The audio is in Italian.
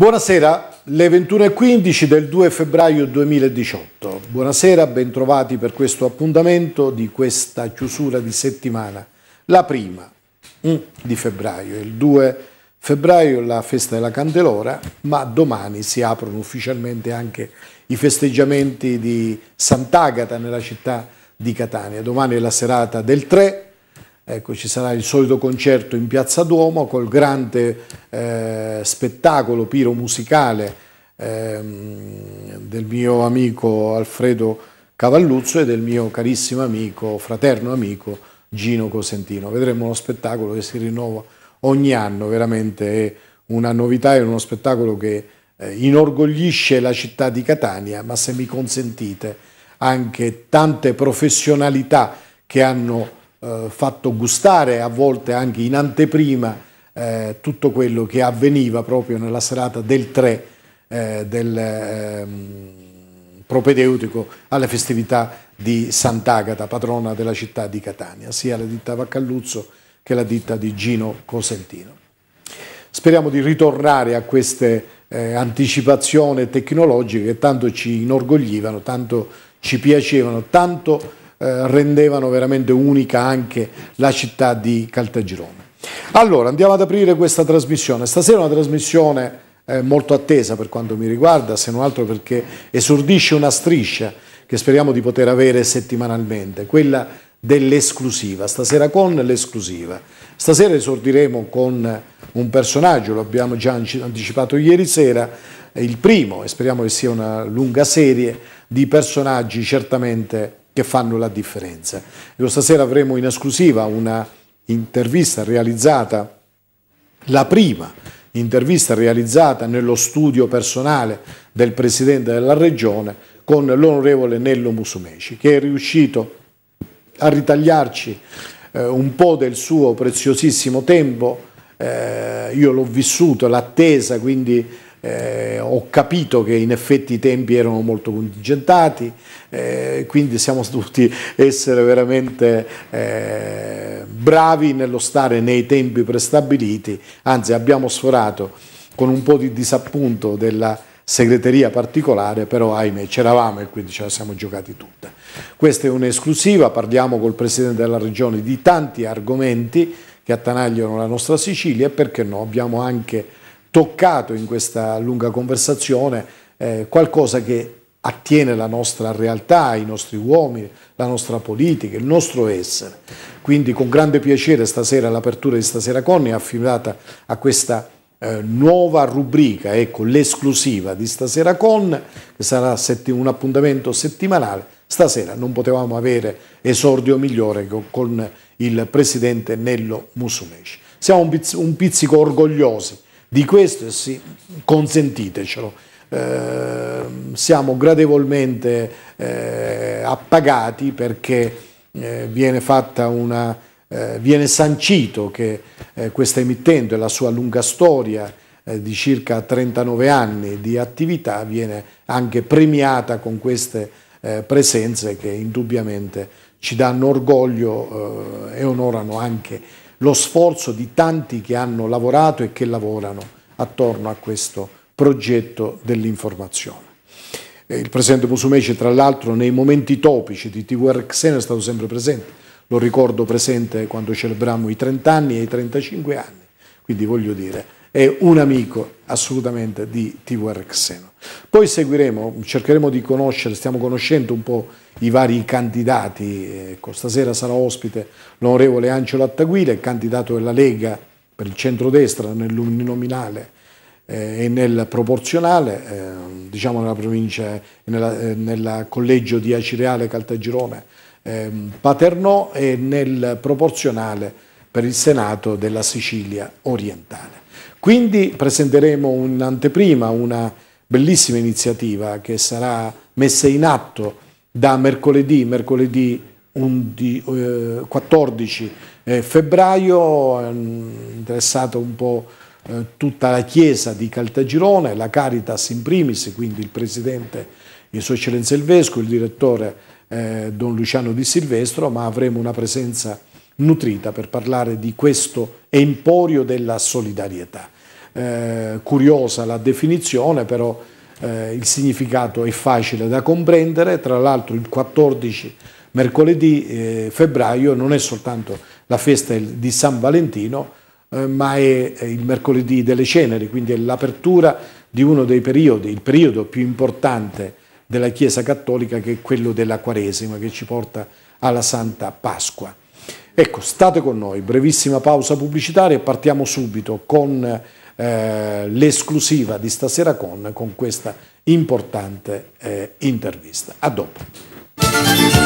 Buonasera, le 21.15 del 2 febbraio 2018. Buonasera, bentrovati per questo appuntamento di questa chiusura di settimana, la prima mm, di febbraio. Il 2 febbraio è la festa della Candelora, ma domani si aprono ufficialmente anche i festeggiamenti di Sant'Agata nella città di Catania. Domani è la serata del 3 Ecco, ci sarà il solito concerto in Piazza Duomo col grande eh, spettacolo piro-musicale ehm, del mio amico Alfredo Cavalluzzo e del mio carissimo amico, fraterno amico Gino Cosentino. Vedremo uno spettacolo che si rinnova ogni anno, veramente è una novità, è uno spettacolo che eh, inorgoglisce la città di Catania, ma se mi consentite anche tante professionalità che hanno eh, fatto gustare a volte anche in anteprima eh, tutto quello che avveniva proprio nella serata del 3 eh, del ehm, propedeutico alle festività di Sant'Agata, patrona della città di Catania, sia la ditta Vaccalluzzo che la ditta di Gino Cosentino. Speriamo di ritornare a queste eh, anticipazioni tecnologiche che tanto ci inorgoglivano, tanto ci piacevano, tanto eh, rendevano veramente unica anche la città di Caltagirone. Allora, andiamo ad aprire questa trasmissione. Stasera è una trasmissione eh, molto attesa per quanto mi riguarda, se non altro perché esordisce una striscia che speriamo di poter avere settimanalmente, quella dell'esclusiva, stasera con l'esclusiva. Stasera esordiremo con un personaggio, lo abbiamo già anticipato ieri sera, il primo, e speriamo che sia una lunga serie, di personaggi certamente che fanno la differenza. E stasera avremo in esclusiva una intervista realizzata, la prima intervista realizzata nello studio personale del Presidente della Regione con l'onorevole Nello Musumeci, che è riuscito a ritagliarci eh, un po' del suo preziosissimo tempo. Eh, io l'ho vissuto, l'attesa, quindi eh, ho capito che in effetti i tempi erano molto contingentati, eh, quindi siamo dovuti essere veramente eh, bravi nello stare nei tempi prestabiliti, anzi abbiamo sforato con un po' di disappunto della segreteria particolare, però ahimè c'eravamo e quindi ce la siamo giocati tutta. Questa è un'esclusiva, parliamo col Presidente della Regione di tanti argomenti che attanagliano la nostra Sicilia e perché no, abbiamo anche toccato in questa lunga conversazione eh, qualcosa che attiene la nostra realtà, i nostri uomini, la nostra politica, il nostro essere. Quindi con grande piacere stasera l'apertura di Stasera Con è affidata a questa eh, nuova rubrica, ecco l'esclusiva di Stasera Con, che sarà un appuntamento settimanale. Stasera non potevamo avere esordio migliore con il presidente Nello Musumeci. Siamo un, pizz un pizzico orgogliosi di questo e sì, consentitecelo. Eh, siamo gradevolmente eh, appagati perché eh, viene una eh, viene sancito che eh, questa emittente, la sua lunga storia eh, di circa 39 anni di attività, viene anche premiata con queste presenze che indubbiamente ci danno orgoglio e onorano anche lo sforzo di tanti che hanno lavorato e che lavorano attorno a questo progetto dell'informazione. Il Presidente Musumeci, tra l'altro, nei momenti topici di TVR Xeno è stato sempre presente. Lo ricordo presente quando celebrammo i 30 anni e i 35 anni. Quindi voglio dire, è un amico assolutamente di TVR Xeno. Poi seguiremo, cercheremo di conoscere, stiamo conoscendo un po' i vari candidati. Ecco, stasera sarà ospite l'onorevole Angelo Attaguile, candidato della Lega per il centrodestra nell'uninominale eh, e nel proporzionale, eh, diciamo nella provincia, eh, nel collegio di Acireale Caltagirone ehm, Paternò e nel proporzionale per il Senato della Sicilia orientale. Quindi presenteremo in anteprima una bellissima iniziativa che sarà messa in atto da mercoledì, mercoledì 11, 14 eh, eh, febbraio, interessato un po' eh, tutta la chiesa di Caltagirone, la Caritas in primis, quindi il presidente, il suo eccellenza il Vescovo, il direttore Don Luciano Di Silvestro, ma avremo una presenza nutrita per parlare di questo emporio della solidarietà. eh, curiosa la definizione, però eh, il significato è facile da comprendere, tra l'altro il 14 mercoledì eh, febbraio non è soltanto la festa di San Valentino, eh, ma è, il mercoledì delle ceneri, quindi è l'apertura di uno dei periodi, il periodo più importante della Chiesa Cattolica che è quello della Quaresima che ci porta alla Santa Pasqua. Ecco, state con noi, brevissima pausa pubblicitaria e partiamo subito con eh, l'esclusiva di stasera con, con questa importante eh, intervista. A dopo.